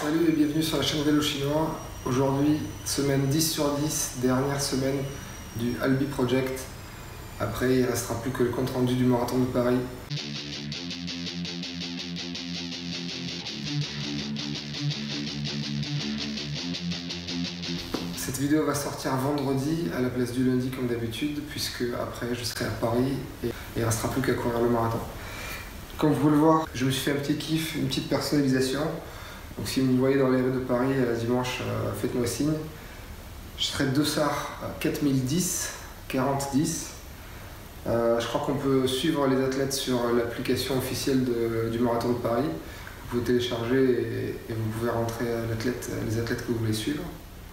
Salut et bienvenue sur la chaîne Vélo Chinois. Aujourd'hui, semaine 10 sur 10, dernière semaine du Albi Project. Après, il ne restera plus que le compte rendu du marathon de Paris. Cette vidéo va sortir vendredi à la place du lundi comme d'habitude, puisque après je serai à Paris et il ne restera plus qu'à courir le marathon. Comme vous pouvez le voir, je me suis fait un petit kiff, une petite personnalisation. Donc si vous me voyez dans les rues de Paris euh, dimanche, euh, faites-moi signe. Je serai de à 4010, 4010. Euh, je crois qu'on peut suivre les athlètes sur l'application officielle du Marathon de Paris. Vous pouvez télécharger et, vous pouvez rentrer les athlètes que vous voulez suivre.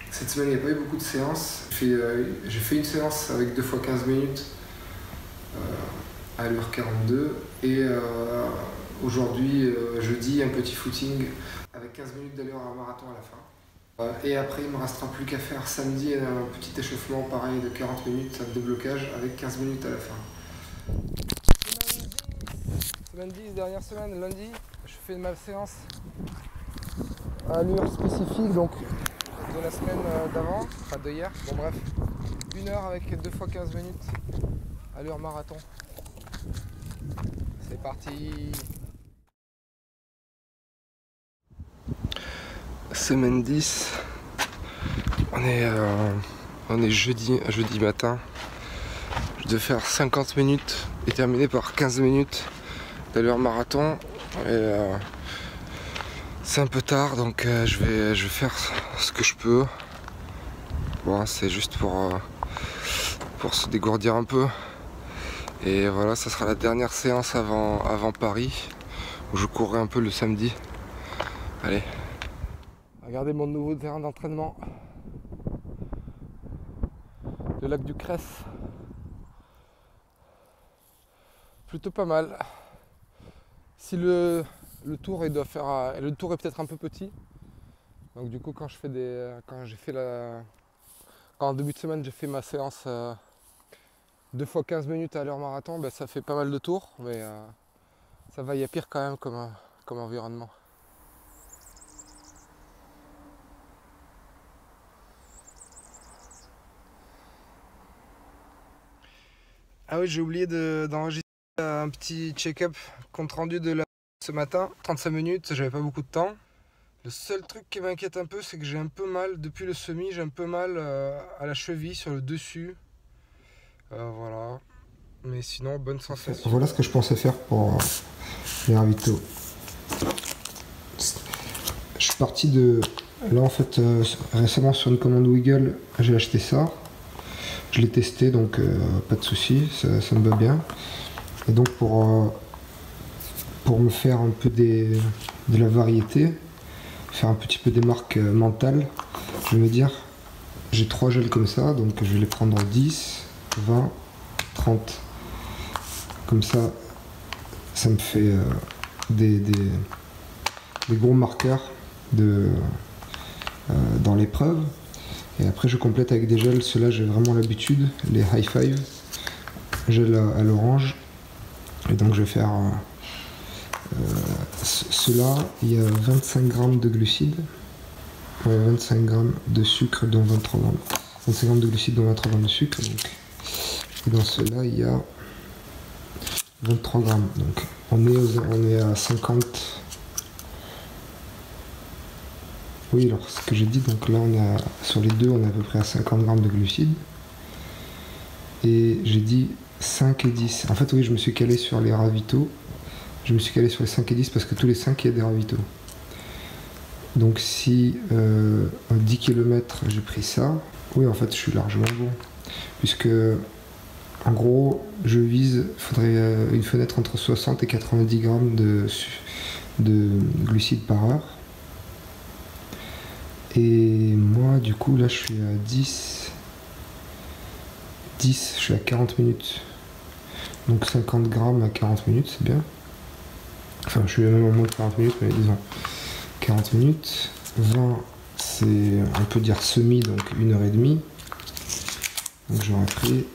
Cette semaine, il n'y a pas eu beaucoup de séances. J'ai fait, euh, une séance avec 2 fois 15 minutes à l'heure 42. Et aujourd'hui, jeudi, un petit footing avec 15 minutes d'allure à marathon à la fin. Euh, et après, il ne me restera plus qu'à faire samedi un petit échauffement pareil de 40 minutes, un déblocage avec 15 minutes à la fin. Semaine 10, dernière semaine, lundi, je fais ma séance à allure spécifique, donc de la semaine euh, d'avant, enfin de hier, bon bref, une heure avec 2 fois 15 minutes, allure marathon. C'est parti Semaine 10, on est, euh, on est jeudi, jeudi matin. Je devais faire 50 minutes et terminer par 15 minutes d'allure marathon. Et euh, c'est un peu tard donc euh, je, vais, je vais faire ce que je peux. Bon, c'est juste pour, pour se dégourdir un peu. Et voilà, ça sera la dernière séance avant, avant Paris où je courrai un peu le samedi. Allez. Regardez mon nouveau terrain d'entraînement. Le lac du Cresse. Plutôt pas mal. Si le, le tour il doit faire euh, le tour est peut-être un peu petit. Donc du coup quand je fais des quand j'ai fait la quand en début de semaine j'ai fait ma séance euh, deux fois 15 minutes à l'heure marathon, ben, ça fait pas mal de tours, mais euh, ça va, il y a pire quand même comme, euh, comme environnement. Ah oui, j'ai oublié de- d'enregistrer un petit check-up compte rendu de la ce matin, 35 minutes, j'avais pas beaucoup de temps. Le seul truc qui m'inquiète un peu, c'est que j'ai un peu mal, depuis le semi, j'ai un peu mal euh, à la cheville, sur le dessus. Euh, voilà. Mais sinon, bonne sensation. Voilà ce que je pensais faire pour euh, les ravitaux. Je suis parti de. Là, en fait, récemment sur une commande Wiggle, j'ai acheté ça. Je l'ai testé, donc euh, pas de souci, ça, me va bien. Et donc, pour, euh, me faire un peu de la variété, faire un petit peu des marques euh, mentales, je vais me dire, j'ai trois gels comme ça, donc je vais les prendre 10, 20, 30. Comme ça, ça me fait des, des, gros marqueurs dans l'épreuve. Et après, je complète avec des gels. Ceux-là, j'ai vraiment l'habitude, les high five, gel à, l'orange. Et donc, je vais faire euh, euh, ce- ceux-là. Il y a 25 grammes de glucides, Ouais, 25 grammes de sucre, dont 23 grammes. 25 grammes de glucides, dont 23 grammes de sucre. Donc. Et dans ceux-là, il y a 23 grammes. Donc, on est, on est à 50. Oui, alors ce que j'ai dit, donc là, on à- sur les deux, on est à peu près à 50 grammes de glucides. Et j'ai dit 5 et 10. En fait, oui, je me suis calé sur les ravitaux. Je me suis calé sur les 5 et 10 parce que tous les 5, il y a des ravitaux. Donc, si euh, à 10 km, j'ai pris ça, oui, en fait, je suis largement bon. Puisque, en gros, je vise, il faudrait euh, une fenêtre entre 60 et 90 grammes de, de glucides par heure. Et moi, du coup, là, je suis à 10. 10, je suis à 40 minutes. Donc 50 grammes à 40 minutes, c'est bien. Enfin, je suis même en moins de 40 minutes, mais disons 40 minutes. 20, c'est, on peut dire semi, donc une heure et demie. Donc j'aurais pris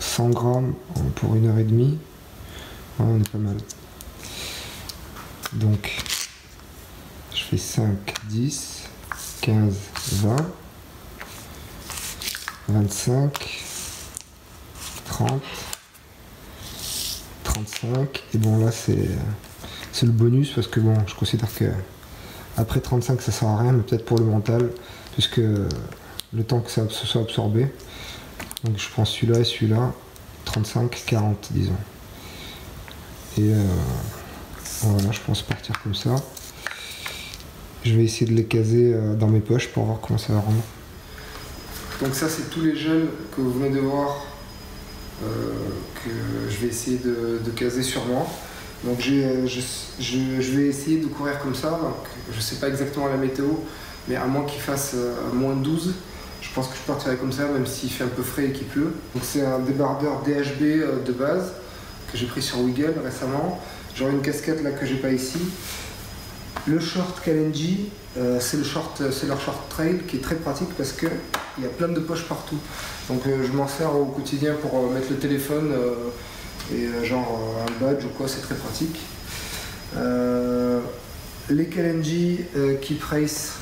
100 grammes pour une heure et demie. Ouais, on est pas mal. Donc fais 5, 10, 15, 20, 25, 30, 35. Et bon là c'est le bonus parce que bon je considère que après 35 ça sert à rien mais peut-être pour le mental puisque le temps que ça se soit absorbé. Donc je prends celui-là et celui-là. 35, 40 disons. Et euh, voilà, je pense partir comme ça. Je vais essayer de les caser euh, dans mes poches pour voir comment ça va rendre. Donc ça c'est tous les gels que vous venez de voir euh, que je vais essayer de, caser sur moi. Donc je, vais essayer de courir comme ça. je ne sais pas exactement la météo, mais à moins qu'il fasse moins 12, je pense que je partirai comme ça, même s'il fait un peu frais et qu'il pleut. Donc c'est un débardeur DHB de base que j'ai pris sur Wiggle récemment. J'aurai une casquette là que j'ai pas ici. Le short Kalenji, euh, short, c'est leur short trail qui est très pratique parce que il y a plein de poches partout. Donc euh, je m'en sers au quotidien pour euh, mettre le téléphone et genre un badge ou quoi, c'est très pratique. les Kalenji Keep Race,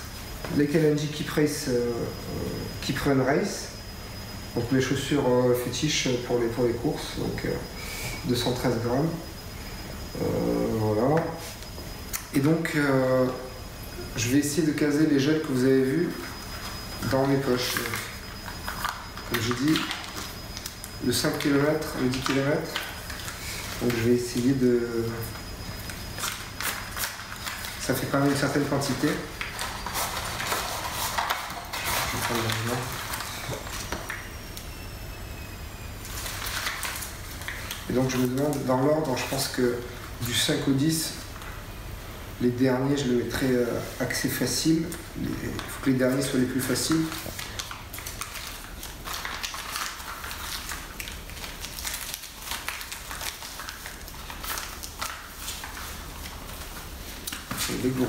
les Kalenji Keep Race, Keep Run Race. Donc mes chaussures fétiches pour les, pour les courses, donc 213 grammes. voilà. Et donc, euh, je vais essayer de caser les gels que vous avez vus dans mes poches. Comme j'ai dit, le 5 km, le 10 km. Donc je vais essayer de... Ça fait quand même une certaine quantité. Je vais prendre Et donc je me demande, dans l'ordre, je pense que du 5 au 10, les derniers, je le mettrai euh, accès facile. Il faut que les derniers soient les plus faciles. Les gros.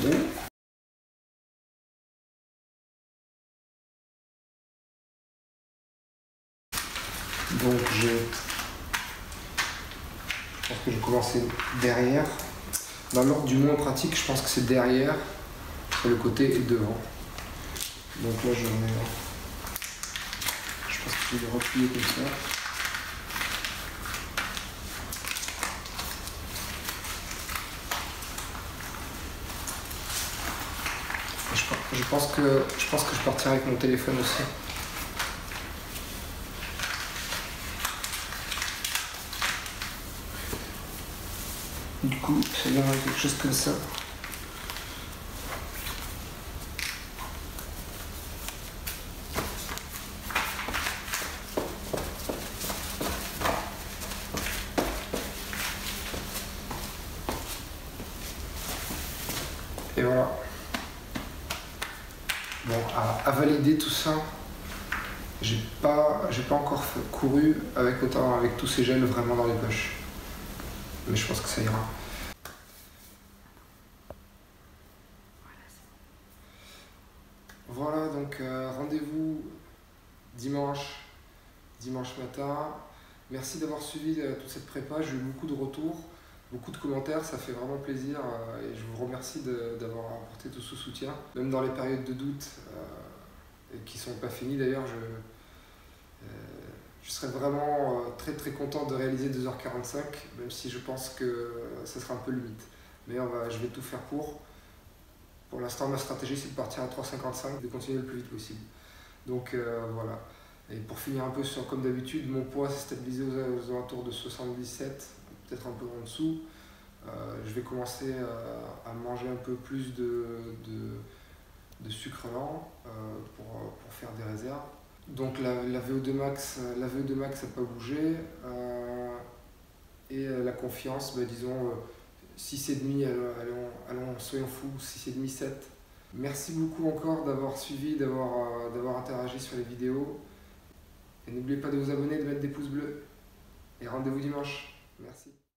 Donc je, je pense que je vais commencer derrière. Dans l'ordre du moins pratique, je pense que c'est derrière, sur le côté et devant. Donc là, je remets. Je pense que je vais les replier comme ça. Je pense que je pense que je partirai avec mon téléphone aussi. Du coup, ça avec quelque chose comme ça. Et voilà. Bon, à, valider tout ça, j'ai pas, j'ai pas encore couru avec autant, avec tous ces gels vraiment dans les poches mais je pense que ça ira. Voilà, donc euh, rendez-vous dimanche, dimanche matin. Merci d'avoir suivi euh, toute cette prépa. J'ai eu beaucoup de retours, beaucoup de commentaires. Ça fait vraiment plaisir euh, et je vous remercie d'avoir apporté tout ce soutien. Même dans les périodes de doute et qui ne sont pas finies d'ailleurs, je, je serais vraiment euh, très très content de réaliser 2h45, même si je pense que ça sera un peu limite. Mais on va, je vais tout faire pour. Pour l'instant, ma stratégie, c'est de partir à 3,55, de continuer le plus vite possible. Donc euh, voilà. Et pour finir un peu sur, comme d'habitude, mon poids s'est stabilisé aux, alentours de 77, peut-être un peu en dessous. Euh, je vais commencer à, manger un peu plus de, de, sucre lent pour, pour faire des réserves. Donc la, VO2 max, la VO2 max n'a pas bougé. Euh, et euh, la confiance, bah, disons 6,5, allons, allons, soyons fous, 6,5, 7. Merci beaucoup encore d'avoir suivi, d'avoir euh, interagi sur les vidéos. Et n'oubliez pas de vous abonner, de mettre des pouces bleus. Et rendez-vous dimanche. Merci.